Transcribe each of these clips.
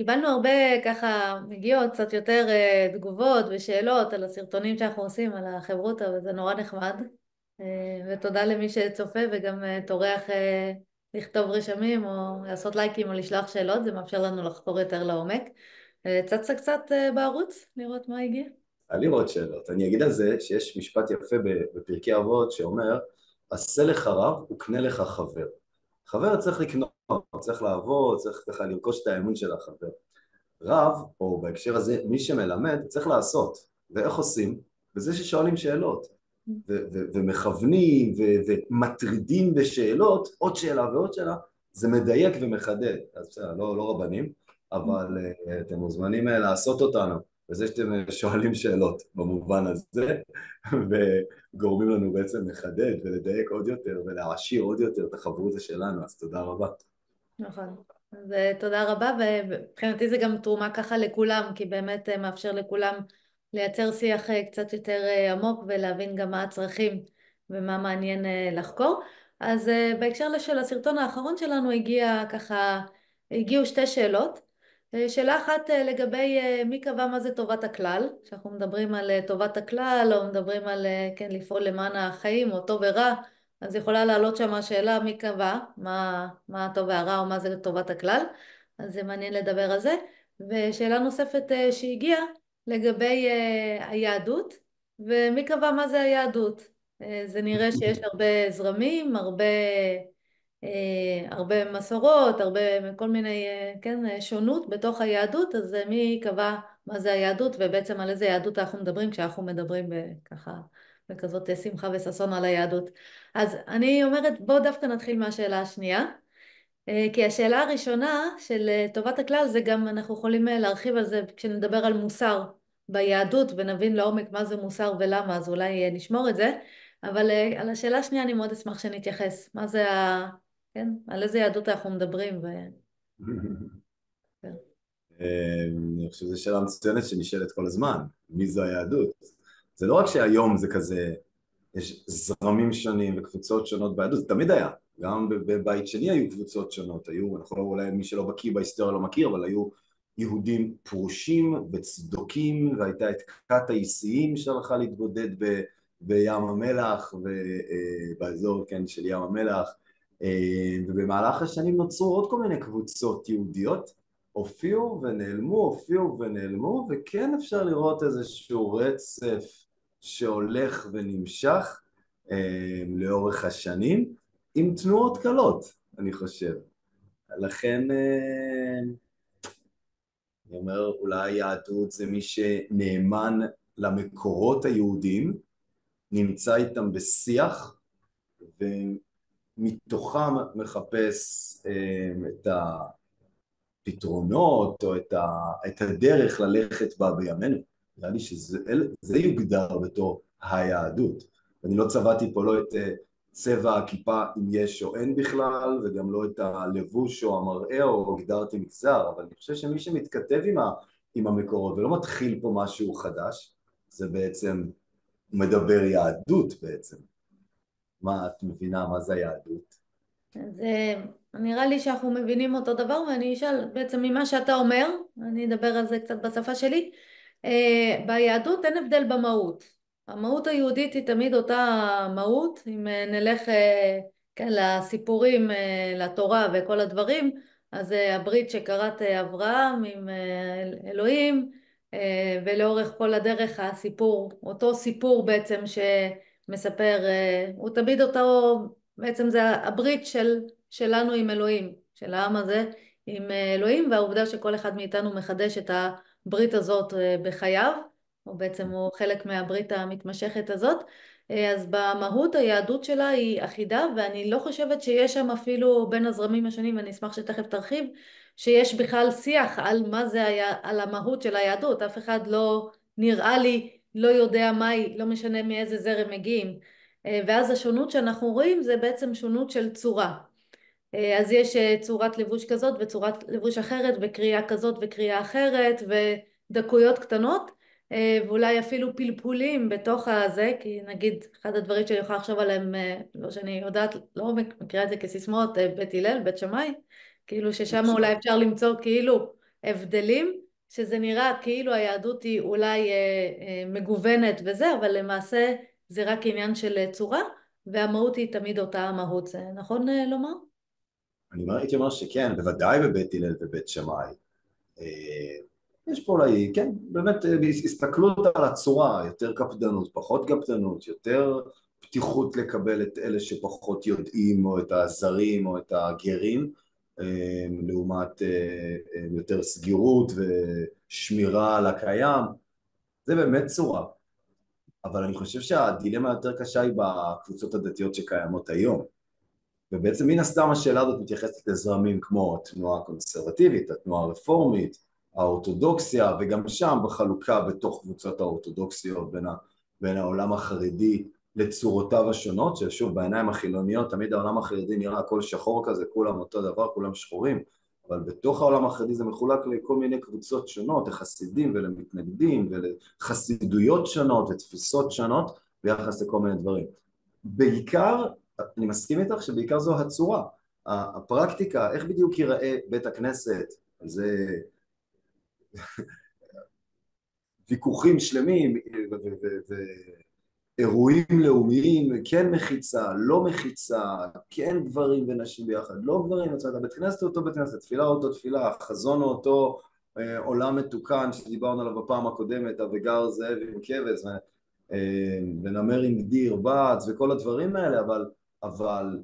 קיבלנו הרבה ככה, מגיעות קצת יותר uh, תגובות ושאלות על הסרטונים שאנחנו עושים, על החברותא, וזה נורא נחמד. Uh, ותודה למי שצופה וגם uh, טורח לכתוב רשמים או לעשות לייקים או לשלוח שאלות, זה מאפשר לנו לחקור יותר לעומק. צצה קצת בערוץ, לראות מה הגיע. היה לי עוד שאלות. אני אגיד על זה שיש משפט יפה בפרקי אבות שאומר, עשה לך רב וקנה לך חבר. חבר צריך לקנות, צריך לעבוד, צריך ככה לרכוש את האמון של החבר. רב, או בהקשר הזה מי שמלמד, צריך לעשות. ואיך עושים? בזה ששואלים שאלות. ו- ו- ומכוונים ו- ומטרידים בשאלות, עוד שאלה ועוד שאלה, זה מדייק ומחדד. אז בסדר, לא, לא רבנים, אבל uh, אתם מוזמנים uh, לעשות אותנו בזה שאתם uh, שואלים שאלות במובן הזה, וגורמים לנו בעצם לחדד ולדייק עוד יותר ולהעשיר עוד יותר את החברות שלנו, אז תודה רבה. נכון. אז תודה רבה, ומבחינתי זה גם תרומה ככה לכולם, כי באמת מאפשר לכולם לייצר שיח קצת יותר עמוק ולהבין גם מה הצרכים ומה מעניין לחקור. אז בהקשר של הסרטון האחרון שלנו הגיע ככה, הגיעו שתי שאלות. שאלה אחת לגבי מי קבע מה זה טובת הכלל, כשאנחנו מדברים על טובת הכלל או מדברים על כן, לפעול למען החיים או טוב ורע, אז יכולה לעלות שם השאלה מי קבע, מה, מה הטוב והרע או מה זה טובת הכלל, אז זה מעניין לדבר על זה. ושאלה נוספת שהגיעה לגבי uh, היהדות, ומי קבע מה זה היהדות? Uh, זה נראה שיש הרבה זרמים, הרבה, הרבה מסורות, הרבה כל מיני, כן, שונות בתוך היהדות, אז מי קבע מה זה היהדות ובעצם על איזה יהדות אנחנו מדברים כשאנחנו מדברים ככה בכזאת שמחה וששון על היהדות. אז אני אומרת בואו דווקא נתחיל מהשאלה השנייה. כי השאלה הראשונה של טובת הכלל זה גם אנחנו יכולים להרחיב על זה כשנדבר על מוסר ביהדות ונבין לעומק מה זה מוסר ולמה, אז אולי נשמור את זה, אבל אה, על השאלה השנייה אני מאוד אשמח שנתייחס, מה זה ה... כן? על איזה יהדות אנחנו מדברים ו... אני חושב שזו שאלה מצוינת שנשאלת כל הזמן, מי זו היהדות? זה לא רק שהיום זה כזה, יש זרמים שונים וקבוצות שונות ביהדות, זה תמיד היה, גם בבית שני היו קבוצות שונות, היו, אנחנו לא, אולי מי שלא בקיא בהיסטוריה לא מכיר, אבל היו יהודים פרושים וצדוקים והייתה את כת האיסיים שהלכה להתבודד ב, בים המלח ובאזור כן, של ים המלח. אה, ובמהלך השנים נוצרו עוד כל מיני קבוצות יהודיות הופיעו ונעלמו, הופיעו ונעלמו וכן אפשר לראות איזשהו רצף שהולך ונמשך אה, לאורך השנים עם תנועות קלות אני חושב לכן אה, אני אומר אולי יהדות זה מי שנאמן למקורות היהודים, נמצא איתם בשיח ומתוכם מחפש אה, את הפתרונות או את, ה, את הדרך ללכת בה בימינו. נראה לי שזה יוגדר בתור היהדות. ואני לא צבעתי פה לא את אה, צבע הכיפה אם יש או אין בכלל, וגם לא את הלבוש או המראה או הגדרתי מגזר, אבל אני חושב שמי שמתכתב עם, ה, עם המקורות ולא מתחיל פה משהו חדש, זה בעצם מדבר יהדות בעצם. מה את מבינה, מה זה היהדות? זה נראה לי שאנחנו מבינים אותו דבר ואני אשאל בעצם ממה שאתה אומר, אני אדבר על זה קצת בשפה שלי, ביהדות אין הבדל במהות, המהות היהודית היא תמיד אותה מהות, אם אה, נלך אה, כן, לסיפורים, אה, לתורה וכל הדברים, אז הברית שקראת אברהם עם אלוהים, ולאורך כל הדרך הסיפור, אותו סיפור בעצם שמספר, הוא תמיד אותו, בעצם זה הברית של, שלנו עם אלוהים, של העם הזה עם אלוהים, והעובדה שכל אחד מאיתנו מחדש את הברית הזאת בחייו. או בעצם הוא חלק מהברית המתמשכת הזאת, אז במהות היהדות שלה היא אחידה ואני לא חושבת שיש שם אפילו בין הזרמים השונים, ואני אשמח שתכף תרחיב, שיש בכלל שיח על מה זה היה, על המהות של היהדות, אף אחד לא נראה לי לא יודע מהי, לא משנה מאיזה זרם מגיעים, ואז השונות שאנחנו רואים זה בעצם שונות של צורה. אז יש צורת לבוש כזאת וצורת לבוש אחרת וקריאה כזאת וקריאה אחרת ודקויות קטנות אה, ואולי אפילו פלפולים בתוך הזה, כי נגיד אחד הדברים שאני יכולה לחשוב עליהם, אה, לא שאני יודעת, לא מכירה את זה כסיסמאות, אה, בית הלל, בית שמאי, כאילו ששם אולי אפשר למצוא כאילו הבדלים, שזה נראה כאילו היהדות היא אולי אה, אה, מגוונת וזה, אבל למעשה זה רק עניין של צורה, והמהות היא תמיד אותה המהות, זה נכון אה, לומר? אני הייתי אומר שכן, בוודאי בבית הלל ובית שמאי. אה, יש פה אולי, כן, באמת אה, הסתכלות על הצורה, יותר קפדנות, פחות קפדנות, יותר פתיחות לקבל את אלה שפחות יודעים, או את הזרים, או את הגרים, לעומת יותר סגירות ושמירה על הקיים. זה באמת צורה. אבל אני חושב שהדילמה היותר קשה היא בקבוצות הדתיות שקיימות היום. ובעצם מן הסתם השאלה הזאת מתייחסת לזרמים כמו התנועה הקונסרבטיבית, התנועה הרפורמית, האורתודוקסיה, וגם שם בחלוקה בתוך קבוצות האורתודוקסיות בין, ה, בין העולם החרדי לצורותיו השונות, ששוב בעיניים החילוניות תמיד העולם החרדי נראה הכל שחור כזה, כולם אותו דבר, כולם שחורים, אבל בתוך העולם החרדי זה מחולק לכל מיני קבוצות שונות, לחסידים ולמתנגדים ולחסידויות שונות ותפיסות שונות ביחס לכל מיני דברים. בעיקר, אני מסכים איתך שבעיקר זו הצורה, הפרקטיקה, איך בדיוק ייראה בית הכנסת, זה ויכוחים שלמים אירועים לאומיים, כן מחיצה, לא מחיצה, כן גברים ונשים ביחד, לא גברים, זאת אומרת, הבית כנסת הוא אותו בית כנסת, תפילה אותו תפילה, חזון הוא אותו אה, עולם מתוקן שדיברנו עליו בפעם הקודמת, אביגר זאב עם כבש, אה, ונמר עם גדי ירבץ וכל הדברים האלה, אבל, אבל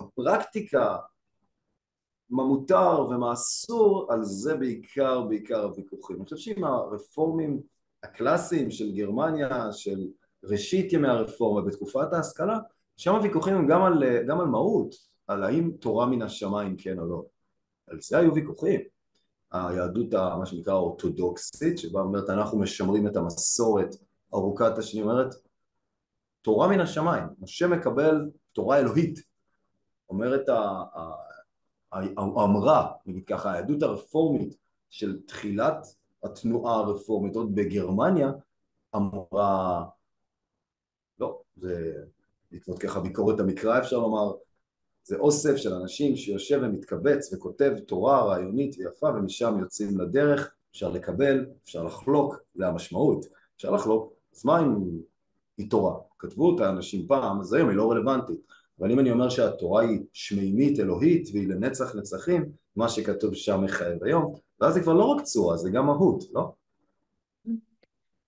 הפרקטיקה, מה מותר ומה אסור, על זה בעיקר בעיקר הוויכוחים. אני חושב שאם הרפורמים הקלאסיים של גרמניה, של ראשית ימי הרפורמה, בתקופת ההשכלה, שם הוויכוחים הם גם על, גם על מהות, על האם תורה מן השמיים כן או לא. על זה היו ויכוחים. היהדות, מה שנקרא האורתודוקסית, שבה אומרת אנחנו משמרים את המסורת ארוכת השנים, אומרת תורה מן השמיים, משה מקבל תורה אלוהית, אומרת האמרה, נגיד ככה, היהדות הרפורמית של תחילת התנועה הרפורמית עוד בגרמניה, אמרה לא, זה בעקבות ככה ביקורת המקרא אפשר לומר, זה אוסף של אנשים שיושב ומתקבץ וכותב תורה רעיונית ויפה ומשם יוצאים לדרך, אפשר לקבל, אפשר לחלוק, זה המשמעות, אפשר לחלוק, אז מה אם היא תורה? כתבו אותה אנשים פעם, אז היום היא לא רלוונטית, אבל אם אני אומר שהתורה היא שמימית אלוהית והיא לנצח נצחים, מה שכתוב שם מחייב היום, ואז זה כבר לא רק צורה, זה גם מהות, לא?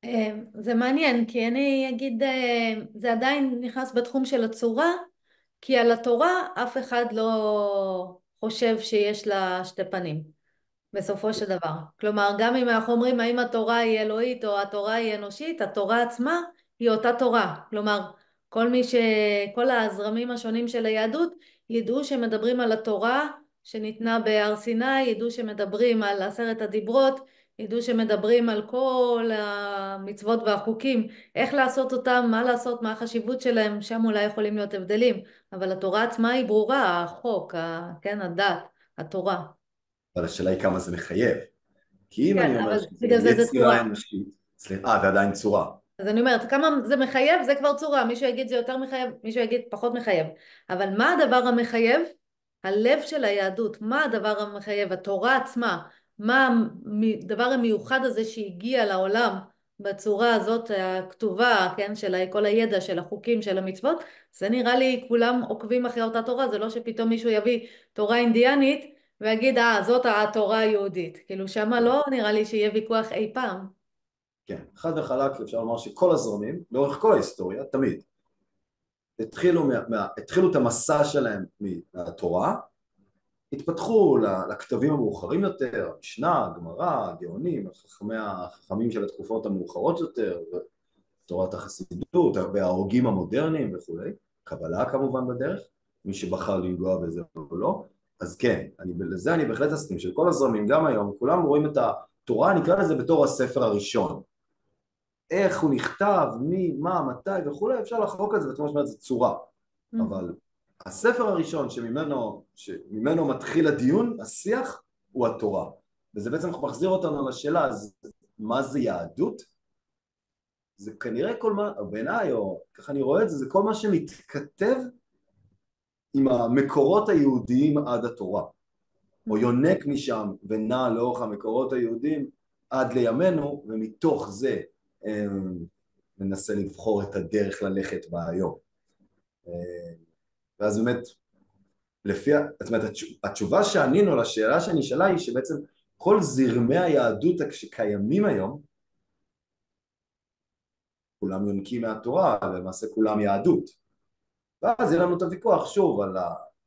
אה, זה מעניין, כי אני אגיד, אה, זה עדיין נכנס בתחום של הצורה, כי על התורה אף אחד לא חושב שיש לה שתי פנים, בסופו של דבר. כלומר, גם אם אנחנו אומרים האם התורה היא אלוהית או התורה היא אנושית, התורה עצמה היא אותה תורה. כלומר, כל מי ש... כל הזרמים השונים של היהדות ידעו שמדברים על התורה שניתנה בהר סיני, ידעו שמדברים על עשרת הדיברות, ידעו שמדברים על כל המצוות והחוקים, איך לעשות אותם, מה לעשות, מה החשיבות שלהם, שם אולי יכולים להיות הבדלים, אבל התורה עצמה היא ברורה, החוק, ה, כן, הדת, התורה. אבל השאלה היא כמה זה מחייב. כי אם כן, אני אומר שזה יצירה אנושית, סליחה, זה עדיין צורה. אז אני אומרת, כמה זה מחייב, זה כבר צורה, מישהו יגיד זה יותר מחייב, מישהו יגיד פחות מחייב. אבל מה הדבר המחייב? הלב של היהדות, מה הדבר המחייב? התורה עצמה, מה הדבר המיוחד הזה שהגיע לעולם בצורה הזאת הכתובה, כן, של כל הידע, של החוקים, של המצוות, זה נראה לי כולם עוקבים אחרי אותה תורה, זה לא שפתאום מישהו יביא תורה אינדיאנית ויגיד, אה, זאת התורה היהודית. כאילו שמה לא נראה לי שיהיה ויכוח אי פעם. כן, חד וחלק אפשר לומר שכל הזרמים, לאורך כל ההיסטוריה, תמיד, התחילו, מה, מה, התחילו את המסע שלהם מהתורה, התפתחו לכתבים המאוחרים יותר, המשנה, הגמרא, הגאונים, החכמי, החכמים של התקופות המאוחרות יותר, תורת החסידות, וההוגים המודרניים וכולי, קבלה כמובן בדרך, מי שבחר לנגוע בזה או לא, אז כן, אני, לזה אני בהחלט אסכים, של כל הזרמים, גם היום, כולם רואים את התורה, נקרא לזה בתור הספר הראשון. איך הוא נכתב, מי, מה, מתי וכולי, אפשר לחלוק על זה, וכמו שאומרת, זה צורה. Mm. אבל הספר הראשון שממנו, שממנו מתחיל הדיון, השיח, הוא התורה. וזה בעצם מחזיר אותנו לשאלה, אז מה זה יהדות? זה כנראה כל מה, בעיניי, או ככה אני רואה את זה, זה כל מה שמתכתב עם המקורות היהודיים עד התורה. או יונק משם ונע לאורך המקורות היהודים עד לימינו, ומתוך זה מנסה לבחור את הדרך ללכת בה היום. ואז באמת, לפי, זאת אומרת, התשובה שענינו לשאלה שנשאלה היא שבעצם כל זרמי היהדות שקיימים היום, כולם יונקים מהתורה, למעשה כולם יהדות. ואז יהיה לנו את הוויכוח שוב על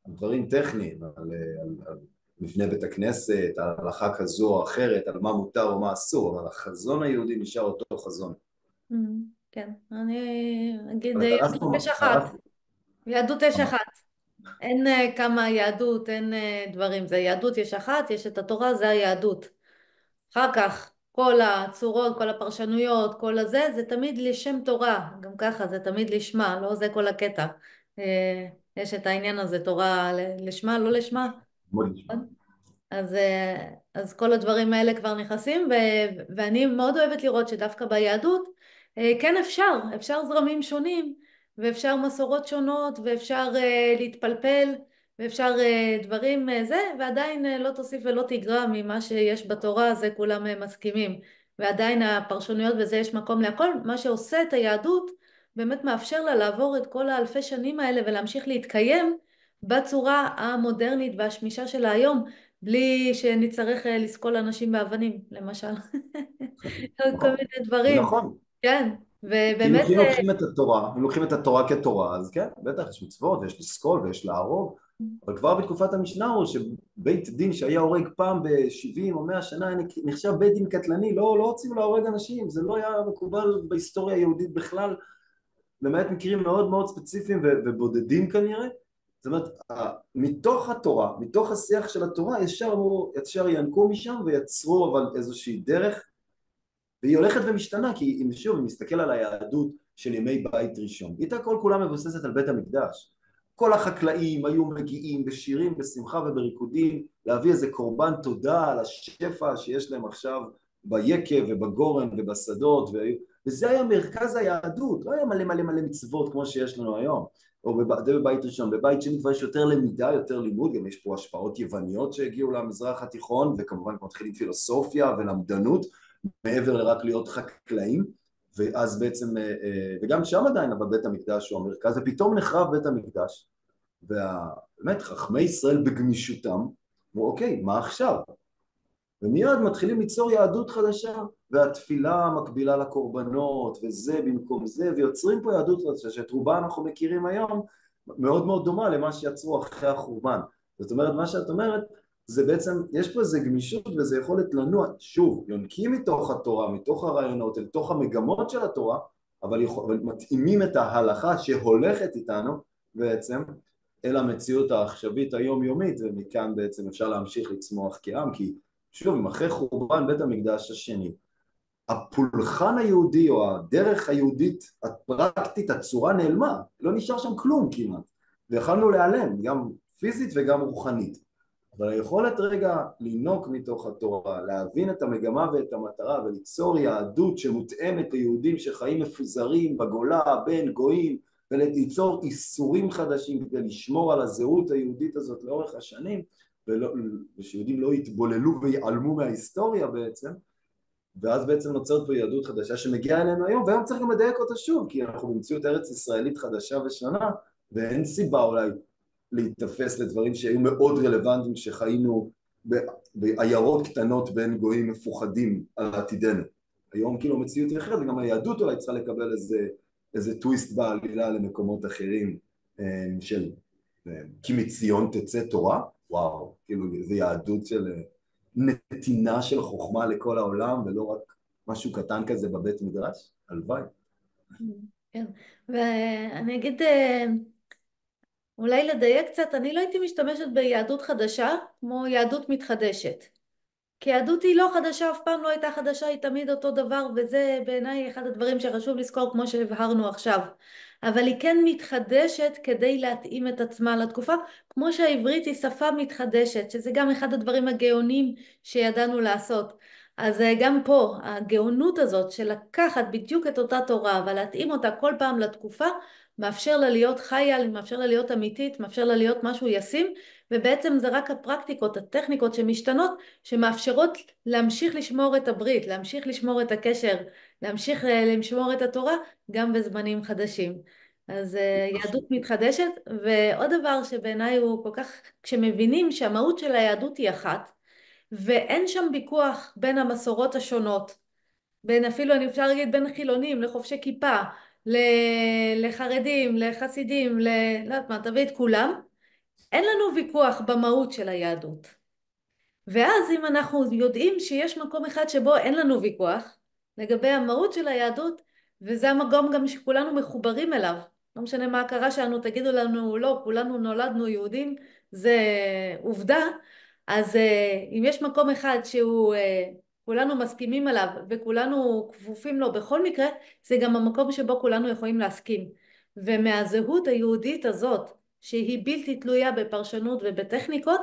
דברים טכניים, על, על, על מבנה בית הכנסת, על הלכה כזו או אחרת, על מה מותר או מה אסור, אבל החזון היהודי נשאר אותו חזון. Mm, כן, אני אגיד, יהדות יש אחת. יהדות יש אחת. אין אה, כמה יהדות, אין אה, דברים, זה יהדות יש אחת, יש את התורה, זה היהדות. אחר כך כל הצורות, כל הפרשנויות, כל הזה, זה תמיד לשם תורה, גם ככה, זה תמיד לשמה, לא זה כל הקטע. אה, יש את העניין הזה, תורה לשמה, לא לשמה. אז, אז כל הדברים האלה כבר נכנסים, ו, ואני מאוד אוהבת לראות שדווקא ביהדות, כן אפשר, אפשר זרמים שונים, ואפשר מסורות שונות ואפשר uh, להתפלפל ואפשר דברים זה ועדיין לא תוסיף ולא תגרע ממה שיש בתורה זה כולם מסכימים. ועדיין הפרשנויות וזה יש מקום להכל. מה שעושה את היהדות באמת מאפשר לה לעבור את כל האלפי שנים האלה ולהמשיך להתקיים בצורה המודרנית והשמישה שלה היום בלי שנצטרך לסקול אנשים באבנים למשל. כל מיני דברים. נכון. כן ובאמת... אם לוקחים את התורה, אם לוקחים את התורה כתורה, אז כן, בטח יש מצוות ויש לסקול ויש להרוג, אבל כבר בתקופת המשנה הוא שבית דין שהיה הורג פעם ב-70 או 100 שנה נחשב בית דין קטלני, לא, לא להורג אנשים, זה לא היה מקובל בהיסטוריה היהודית בכלל, למעט מקרים מאוד מאוד ספציפיים ובודדים כנראה, זאת אומרת, מתוך התורה, מתוך השיח של התורה, ישר, ישר ינקו משם ויצרו אבל איזושהי דרך והיא הולכת ומשתנה, כי אם שוב, אם נסתכל על היהדות של ימי בית ראשון, היא הייתה כל כולה מבוססת על בית המקדש. כל החקלאים היו מגיעים בשירים, בשמחה ובריקודים, להביא איזה קורבן תודה על השפע שיש להם עכשיו ביקב ובגורן ובשדות, וזה היה מרכז היהדות, לא היה מלא מלא מלא מצוות כמו שיש לנו היום, או זה בבית ראשון, בבית שני כבר יש יותר למידה, יותר לימוד, גם יש פה השפעות יווניות שהגיעו למזרח התיכון, וכמובן מתחילים פילוסופיה ולמדנות, מעבר לרק להיות חקלאים ואז בעצם, אה, אה, וגם שם עדיין אבל בית המקדש הוא המרכז ופתאום נחרב בית המקדש ובאמת חכמי ישראל בגמישותם אמרו אוקיי מה עכשיו? ומיד מתחילים ליצור יהדות חדשה והתפילה מקבילה לקורבנות וזה במקום זה ויוצרים פה יהדות חדשה שאת רובה אנחנו מכירים היום מאוד מאוד דומה למה שיצרו אחרי החורבן. זאת אומרת מה שאת אומרת זה בעצם, יש פה איזה גמישות וזה יכולת לנוע, שוב, יונקים מתוך התורה, מתוך הרעיונות, אל תוך המגמות של התורה, אבל, יכול, אבל מתאימים את ההלכה שהולכת איתנו בעצם אל המציאות העכשווית היומיומית, ומכאן בעצם אפשר להמשיך לצמוח כעם, כי שוב, אחרי חורבן בית המקדש השני, הפולחן היהודי או הדרך היהודית הפרקטית, הצורה נעלמה, לא נשאר שם כלום כמעט, ויכלנו להיעלם, גם פיזית וגם רוחנית. אבל היכולת רגע לינוק מתוך התורה, להבין את המגמה ואת המטרה וליצור יהדות שמותאמת ליהודים שחיים מפוזרים בגולה בין גויים וליצור איסורים חדשים כדי לשמור על הזהות היהודית הזאת לאורך השנים ושיהודים לא יתבוללו ויעלמו מההיסטוריה בעצם ואז בעצם נוצרת פה יהדות חדשה שמגיעה אלינו היום והיום צריך גם לדייק אותה שוב כי אנחנו במציאות ארץ ישראלית חדשה ושונה ואין סיבה אולי להיתפס לדברים שהיו מאוד רלוונטיים כשחיינו בעיירות קטנות בין גויים מפוחדים על עתידנו. היום כאילו המציאות היא אחרת וגם היהדות אולי צריכה לקבל איזה, איזה טוויסט בעלילה למקומות אחרים אה, של אה, כי מציון תצא תורה, וואו, כאילו זה יהדות של אה, נתינה של חוכמה לכל העולם ולא רק משהו קטן כזה בבית מדרש, הלוואי. כן, ואני אגיד אולי לדייק קצת, אני לא הייתי משתמשת ביהדות חדשה כמו יהדות מתחדשת. כי יהדות היא לא חדשה, אף פעם לא הייתה חדשה, היא תמיד אותו דבר, וזה בעיניי אחד הדברים שחשוב לזכור כמו שהבהרנו עכשיו. אבל היא כן מתחדשת כדי להתאים את עצמה לתקופה, כמו שהעברית היא שפה מתחדשת, שזה גם אחד הדברים הגאונים שידענו לעשות. אז אה, גם פה הגאונות הזאת של לקחת בדיוק את אותה תורה ולהתאים אותה כל פעם לתקופה מאפשר לה להיות חיה, מאפשר לה להיות אמיתית, מאפשר לה להיות משהו ישים ובעצם זה רק הפרקטיקות, הטכניקות שמשתנות, שמאפשרות להמשיך לשמור את הברית, להמשיך לשמור את הקשר, להמשיך אה, לשמור את התורה, גם בזמנים חדשים. אז אה, יהדות מתחדשת, ועוד דבר שבעיניי הוא כל כך, כשמבינים שהמהות של היהדות היא אחת, ואין שם ויכוח בין המסורות השונות, בין אפילו אני אפשר להגיד בין חילונים לחובשי כיפה, לחרדים, לחסידים, ל... לא יודעת מה, תביא את כולם, אין לנו ויכוח במהות של היהדות. ואז אם אנחנו יודעים שיש מקום אחד שבו אין לנו ויכוח לגבי המהות של היהדות, וזה המקום גם שכולנו מחוברים אליו, לא משנה מה הכרה שלנו, תגידו לנו לא, כולנו נולדנו יהודים, זה עובדה, אז אה, אם יש מקום אחד שהוא אה, כולנו מסכימים עליו וכולנו כפופים לו בכל מקרה, זה גם המקום שבו כולנו יכולים להסכים. ומהזהות היהודית הזאת, שהיא בלתי תלויה בפרשנות ובטכניקות,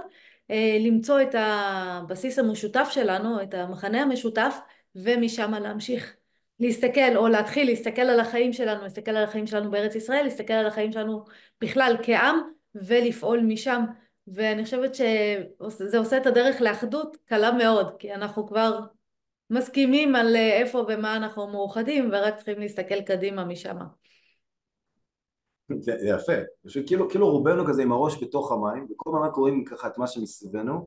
אה, למצוא את הבסיס המשותף שלנו, את המחנה המשותף, ומשם להמשיך להסתכל או להתחיל להסתכל על החיים שלנו, להסתכל על החיים שלנו בארץ ישראל, להסתכל על החיים שלנו בכלל כעם ולפעול משם. ואני חושבת שזה עושה את הדרך לאחדות קלה מאוד כי אנחנו כבר מסכימים על איפה ומה אנחנו מאוחדים ורק צריכים להסתכל קדימה משם. זה יפה, פשוט כאילו, כאילו רובנו כזה עם הראש בתוך המים וכל הזמן קוראים ככה את מה שמסביבנו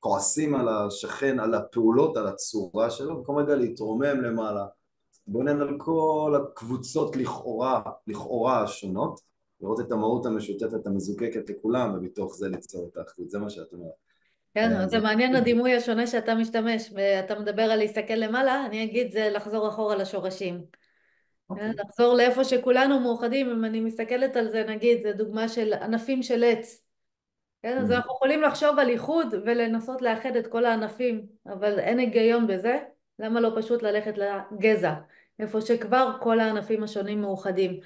כועסים על השכן, על הפעולות, על הצורה שלו, במקום רגע להתרומם למעלה, להתבונן על כל הקבוצות לכאורה, לכאורה השונות, לראות את המהות המשותפת המזוקקת לכולם, ומתוך זה ליצור את האחדות, זה מה שאת אומרת. כן, אה, זה מעניין הדימוי השונה שאתה משתמש, ואתה מדבר על להסתכל למעלה, אני אגיד זה לחזור אחורה לשורשים. Okay. אוקיי. לחזור לאיפה שכולנו מאוחדים, אם אני מסתכלת על זה, נגיד, זה דוגמה של ענפים של עץ. כן, אז mm. אנחנו יכולים לחשוב על איחוד ולנסות לאחד את כל הענפים, אבל אין היגיון בזה, למה לא פשוט ללכת לגזע, איפה שכבר כל הענפים השונים מאוחדים.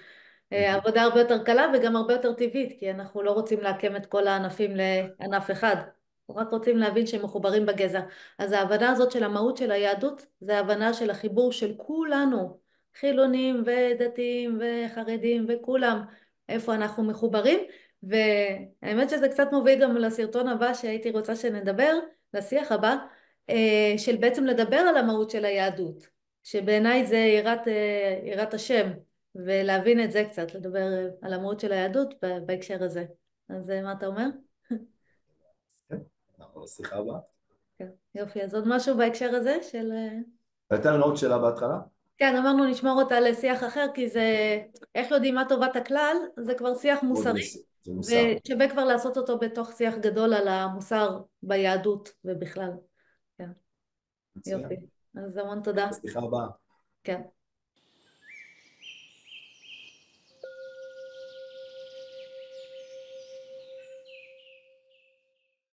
אה, mm-hmm. עבודה הרבה יותר קלה וגם הרבה יותר טבעית, כי אנחנו לא רוצים לעקם את כל הענפים לענף אחד, אנחנו רק רוצים להבין שהם מחוברים בגזע. אז ההבנה הזאת של המהות של היהדות, זה ההבנה של החיבור של כולנו, חילונים ודתיים וחרדים וכולם, איפה אנחנו מחוברים, והאמת שזה קצת מוביל גם לסרטון הבא שהייתי רוצה שנדבר, לשיח הבא, אה, של בעצם לדבר על המהות של היהדות, שבעיניי זה יראת, אה, יראת השם, ולהבין את זה קצת, לדבר על המהות של היהדות בהקשר הזה. אז אה, מה אתה אומר? כן, אנחנו לשיחה הבאה. כן, יופי, אז עוד משהו בהקשר הזה של... הייתה לנו עוד שאלה בהתחלה? כן, אמרנו נשמור אותה לשיח אחר, כי זה, איך יודעים מה טובת הכלל, זה כבר שיח מוסרי, ושווה כבר לעשות אותו בתוך שיח גדול על המוסר ביהדות ובכלל. כן, יופי. אז המון תודה. סליחה הבאה. כן.